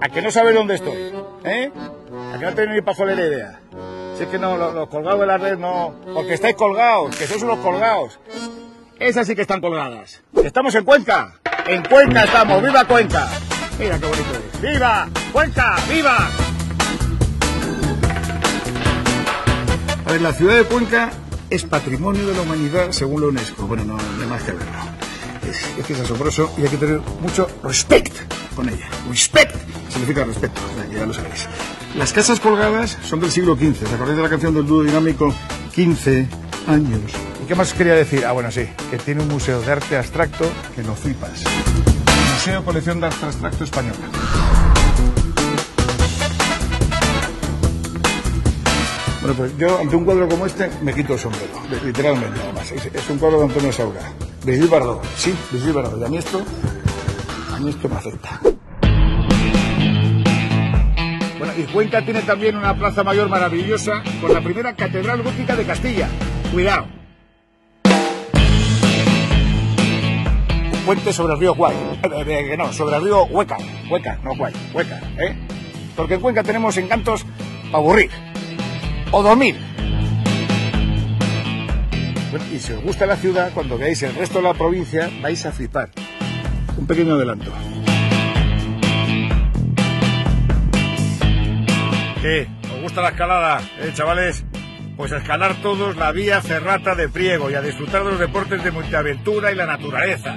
¿A que no sabes dónde estoy? ¿Eh? ¿A que no tenéis ni para la idea? Si es que no, los, colgados de la red no... Porque estáis colgados, que sois unos colgados. Esas sí que están colgadas. ¿Estamos en Cuenca? En Cuenca estamos, ¡viva Cuenca! Mira qué bonito es. ¡Viva! ¡Cuenca! ¡Viva! A ver, la ciudad de Cuenca es patrimonio de la humanidad según la UNESCO. Bueno, no hay más que verlo. Es, es, es asombroso y hay que tener mucho respeto con ella. Respect significa respeto, ya lo sabéis. Las casas colgadas son del siglo XV. ¿Se acordáis de la canción del dúo dinámico 15 años? ¿Y qué más quería decir? Ah, bueno, sí, que tiene un museo de arte abstracto que no flipas. Museo Colección de Arte Abstracto Española. Bueno, pues yo ante un cuadro como este me quito el sombrero, literalmente además. Es, un cuadro de Antonio Saura. Brigitte Bardot, sí, Brigitte Bardot. Y a mí esto, esto me afecta. Bueno, y Cuenca tiene también una plaza mayor maravillosa con la primera catedral gótica de Castilla. Cuidado. Un puente sobre el río Guay. Eh, no, sobre el río Hueca. Hueca, no Guay. Hueca, ¿eh? Porque en Cuenca tenemos encantos para aburrir o dormir. y si os gusta la ciudad, cuando veáis el resto de la provincia, vais a flipar. Un pequeño adelanto. ¿Qué? ¿Os gusta la escalada, eh, chavales? Pues a escalar todos la vía ferrata de Priego y a disfrutar de los deportes de multiaventura y la naturaleza.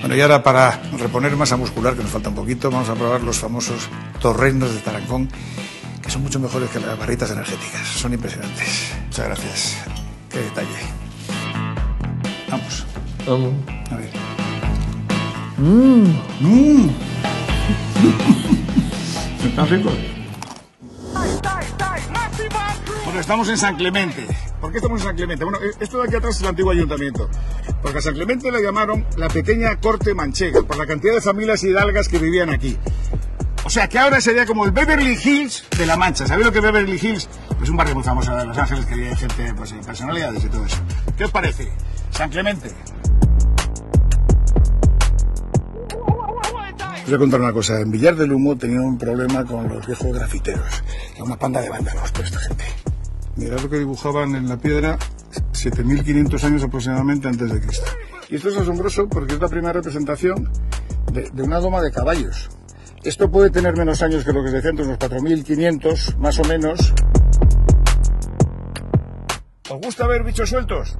Bueno, y ahora para reponer masa muscular, que nos falta un poquito, vamos a probar los famosos torrenos de Tarancón, que son mucho mejores que las barritas energéticas. Son impresionantes. Muchas gracias. Qué detalle. Vamos. Vamos. A ver. Mmm. Mmm. Están ricos. Bueno, estamos en San Clemente. ¿Por qué estamos en San Clemente? Bueno, esto de aquí atrás es el antiguo ayuntamiento. Porque a San Clemente le llamaron la pequeña corte manchega, por la cantidad de familias hidalgas que vivían aquí. O sea que ahora sería como el Beverly Hills de La Mancha. ¿Sabéis lo que es Beverly Hills? Pues un barrio muy famoso de Los Ángeles que vive gente, pues, personalidades y todo eso. ¿Qué os parece? San Clemente. Os voy a contar una cosa. En Villar del Humo tenía un problema con los viejos grafiteros. Era una panda de vándalos toda esta gente. Mirad lo que dibujaban en la piedra 7.500 años aproximadamente antes de Cristo. Y esto es asombroso porque es la primera representación de, una doma de caballos. Esto puede tener menos años que lo que se decía entre unos 4.500, más o menos. ¿Os gusta ver bichos sueltos?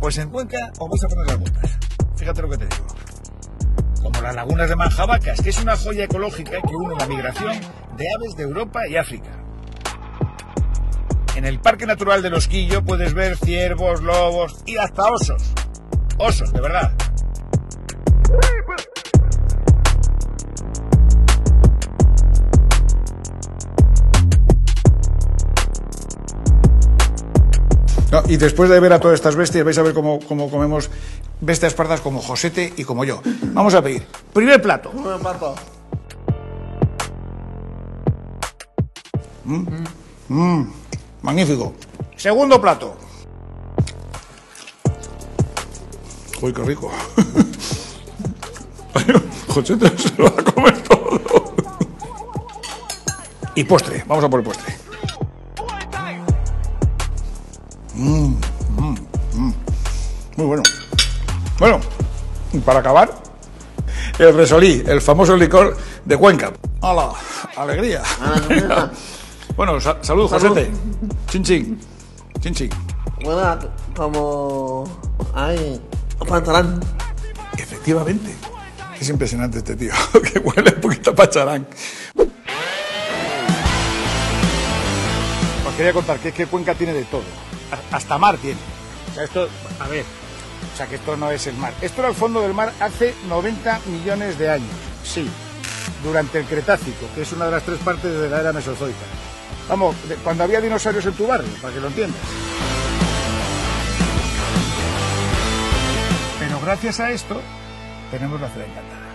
Pues en Cuenca os vais a poner las botas. Fíjate lo que te digo. Como las lagunas de Manjabacas, que es una joya ecológica que une la migración de aves de Europa y África. En el Parque Natural de Los Quillo puedes ver ciervos, lobos y hasta osos. Osos, de verdad. Y después de ver a todas estas bestias, vais a ver cómo, comemos bestias pardas como Josete y como yo. Vamos a pedir. Primer plato. Primer plato. Mmm. Mmm. Magnífico. Segundo plato. Uy, qué rico. José se lo va a comer todo. Y postre, vamos a por el postre. Mm, mm, mm. Muy bueno. Bueno, para acabar, el resolí, el famoso licor de Cuenca. ¡Hala! ¡Alegría! Bueno, salud, Josete. Chin chin. Chin chin. Bueno, como. Ay, pancharán. Efectivamente. Es impresionante este tío, que huele un poquito a pacharán. Quería contar que es que Cuenca tiene de todo. Hasta mar tiene. O sea, esto, a ver, o sea que esto no es el mar. Esto era el fondo del mar hace 90 millones de años. Sí, durante el Cretácico, que es una de las tres partes de la era mesozoica. Vamos, cuando había dinosaurios en tu barrio, para que lo entiendas. Pero gracias a esto tenemos la ciudad encantada.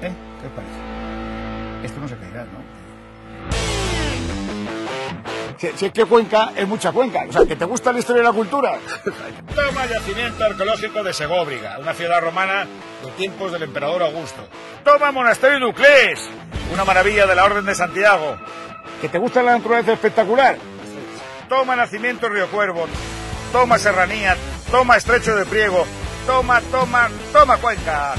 ¿Eh? ¿Qué os parece? Esto no se caerá, ¿no? Si, es que Cuenca es mucha Cuenca, o sea, que te gusta la historia y la cultura. Toma yacimiento arqueológico de Segóbriga, una ciudad romana de tiempos del emperador Augusto. Toma Monasterio Duclés, una maravilla de la Orden de Santiago. ¿Que te gusta la naturaleza espectacular? Toma Nacimiento Río Cuervo, toma Serranía, toma Estrecho de Priego, toma, toma, toma Cuenca.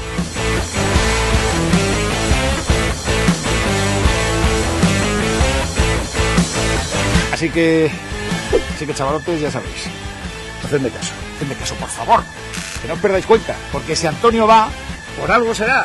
Así que, así que chavalotes, ya sabéis, hacedme caso, hacedme caso, por favor, que no os perdáis cuenta, porque si Antonio va, por algo será.